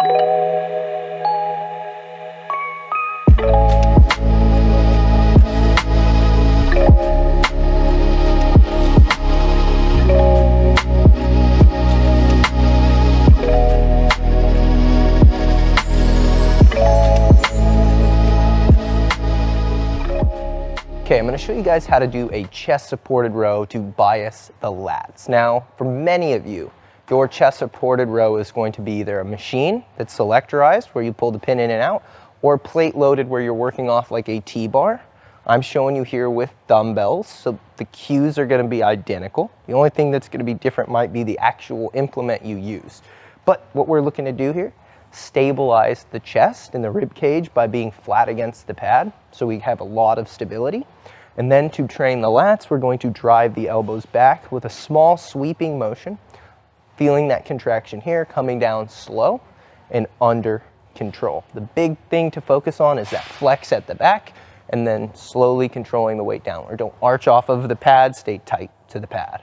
Okay, I'm gonna show you guys how to do a chest supported row to bias the lats. Now, for many of you, your chest supported row is going to be either a machine that's selectorized where you pull the pin in and out, or plate loaded where you're working off like a T-bar. I'm showing you here with dumbbells, so the cues are gonna be identical. The only thing that's gonna be different might be the actual implement you use. But what we're looking to do here stabilize the chest and the rib cage by being flat against the pad so we have a lot of stability. And then to train the lats, we're going to drive the elbows back with a small sweeping motion, feeling that contraction here, coming down slow and under control. The big thing to focus on is that flex at the back and then slowly controlling the weight downward. Don't arch off of the pad, stay tight to the pad.